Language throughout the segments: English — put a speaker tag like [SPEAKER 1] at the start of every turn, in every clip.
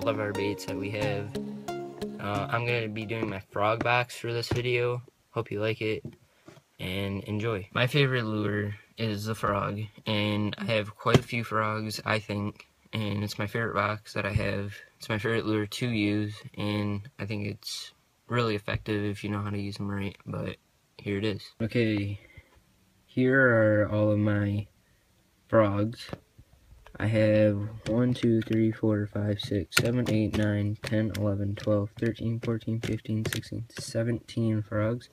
[SPEAKER 1] all of our baits that we have. Uh, I'm going to be doing my frog box for this video. Hope you like it and enjoy. My favorite lure is the frog and I have quite a few frogs I think and it's my favorite box that I have. It's my favorite lure to use and I think it's really effective if you know how to use them right but here it is. Okay here are all of my frogs. I have 1, 2, 3, 4, 5, 6, 7, 8, 9, 10, 11, 12, 13, 14, 15, 16, 17 frogs.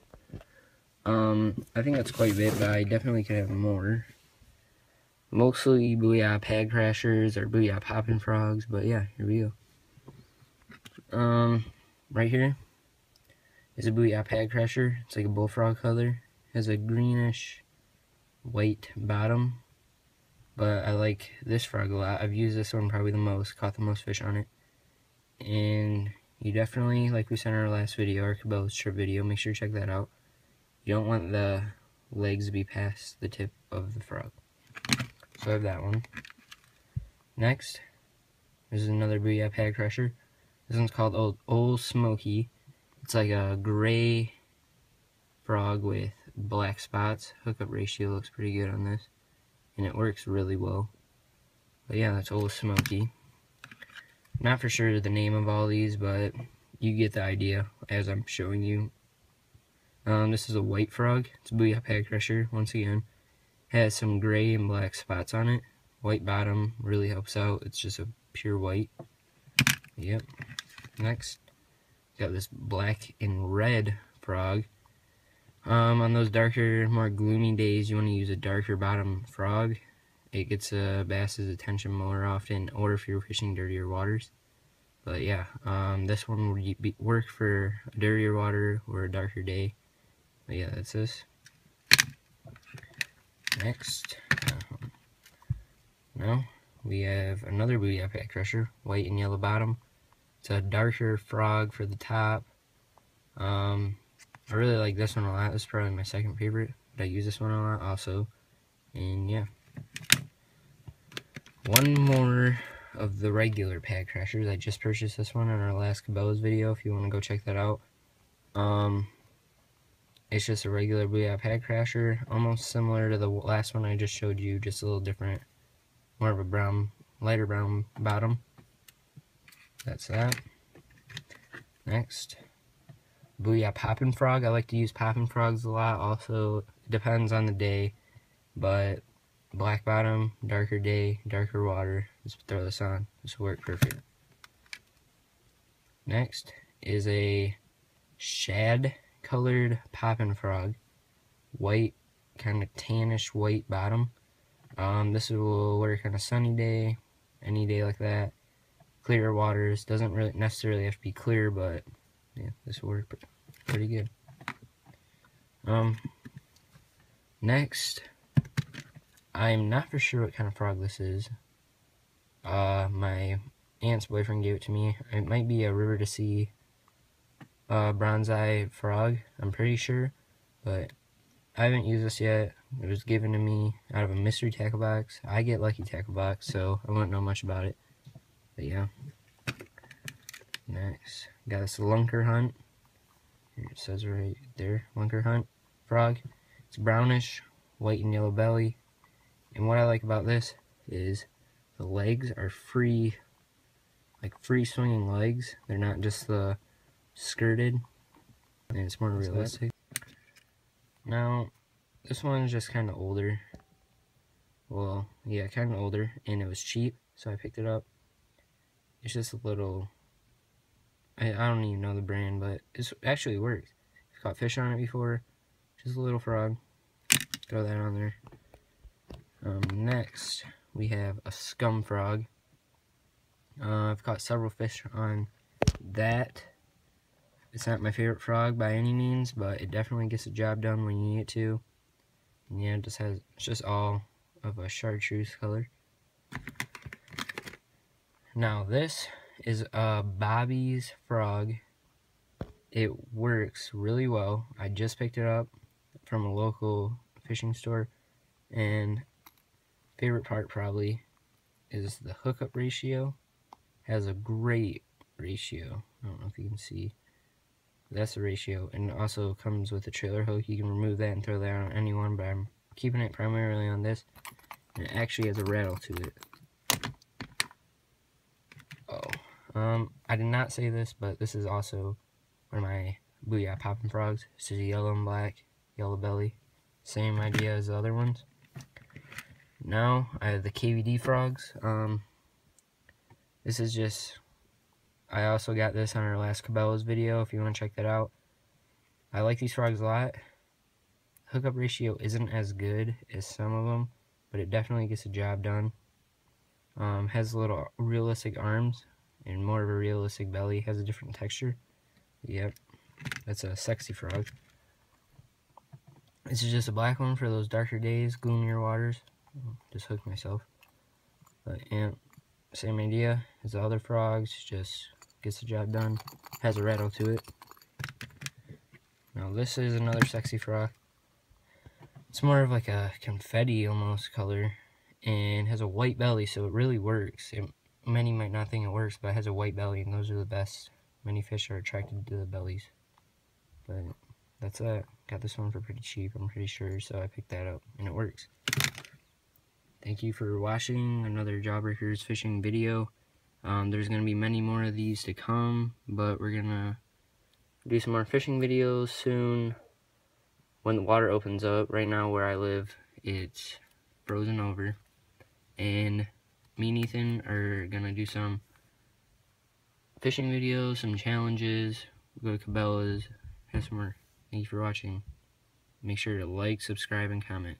[SPEAKER 1] Um, I think that's quite a bit, but I definitely could have more. Mostly Booyah Pad Crashers or Booyah Poppin' Frogs, but yeah, here we go. Um, right here is a Booyah Pad Crasher. It's like a bullfrog color. It has a greenish white bottom but I like this frog a lot. I've used this one probably the most, caught the most fish on it. And you definitely, like we said in our last video, our Cabela's trip video, make sure you check that out. You don't want the legs to be past the tip of the frog. So I have that one. Next, this is another Booyah Pad Crasher. This one's called Old, Old Smoky. It's like a gray frog with black spots. Hookup ratio looks pretty good on this and it works really well. But yeah, that's Old Smoky. Not for sure the name of all these, but you get the idea as I'm showing you. Um, this is a white frog. It's a Booyah Pad Crasher, once again. Has some gray and black spots on it. White bottom really helps out. It's just a pure white. Yep. Next, got this black and red frog. Um, on those darker, more gloomy days, you want to use a darker bottom frog. It gets a uh, bass's attention more often, or if you're fishing dirtier waters. But yeah, um, this one would work for a dirtier water or a darker day. But yeah, that's this. Next, um, now we have another Booyah Pad Crasher, white and yellow bottom. It's a darker frog for the top. I really like this one a lot. This is probably my second favorite, but I use this one a lot also. And yeah. One more of the regular pad crashers. I just purchased this one in our last Cabela's video if you want to go check that out. Um, it's just a regular Booyah pad crasher, almost similar to the last one I just showed you, just a little different. More of a brown, lighter brown bottom. That's that. Next, Booyah Poppin' Frog. I like to use Poppin' Frogs a lot. Also, it depends on the day. But black bottom, darker day, darker water. Let's throw this on. This will work perfect. Next is a shad colored Poppin' Frog. White, kind of tannish white bottom. Um, this will work on a sunny day, any day like that. Clear waters. Doesn't really necessarily have to be clear, but yeah, this will work pretty good. Um, next, I'm not for sure what kind of frog this is. Uh, my aunt's boyfriend gave it to me. It might be a River2Sea uh, bronze eye frog, I'm pretty sure, but I haven't used this yet. It was given to me out of a mystery tackle box. I get lucky tackle box, so I wouldn't know much about it. But yeah. Next, got this Lunkerhunt. Here it says right there, Lunkerhunt frog. It's brownish, white and yellow belly. And what I like about this is the legs are free, like free swinging legs. They're not just the skirted, and it's more realistic. Now, this one is just kind of older. Well, yeah, kind of older, and it was cheap, so I picked it up. It's just a little I, I don't even know the brand, but it actually works. I've caught fish on it before. Just a little frog. Throw that on there. Um, next, we have a scum frog. Uh, I've caught several fish on that. It's not my favorite frog by any means, but it definitely gets the job done when you need it to. And yeah, it just has, it's just all of a chartreuse color. Now this is a Bobby's Frog. It works really well. I just picked it up from a local fishing store. And favorite part probably is the hookup ratio. has a great ratio. I don't know if you can see. That's the ratio, and also comes with a trailer hook. You can remove that and throw that on anyone, but I'm keeping it primarily on this. And it actually has a rattle to it. Um, I did not say this, but this is also one of my Booyah Poppin' Frogs. This is yellow and black, yellow belly. Same idea as the other ones. Now, I have the KVD frogs. Um, this is just I also got this on our last Cabela's video if you want to check that out. I like these frogs a lot. Hookup ratio isn't as good as some of them, but it definitely gets the job done. Um, has little realistic arms and more of a realistic belly. Has a different texture. Yep, that's a sexy frog. This is just a black one for those darker days, gloomier waters. Just hooked myself. But yeah, same idea as the other frogs, just gets the job done. Has a rattle to it. Now this is another sexy frog. It's more of like a confetti almost color and has a white belly so it really works. It, many might not think it works but it has a white belly and those are the best. Many fish are attracted to the bellies. But that's it. Got this one for pretty cheap I'm pretty sure so I picked that up and it works. Thank you for watching another Jawbreakers fishing video. Um, there's going to be many more of these to come, but we're going to do some more fishing videos soon when the water opens up. Right now where I live, it's frozen over. And me and Ethan are to do some fishing videos, some challenges, we'll go to Cabela's, have some more. Thank you for watching. Make sure to like, subscribe, and comment.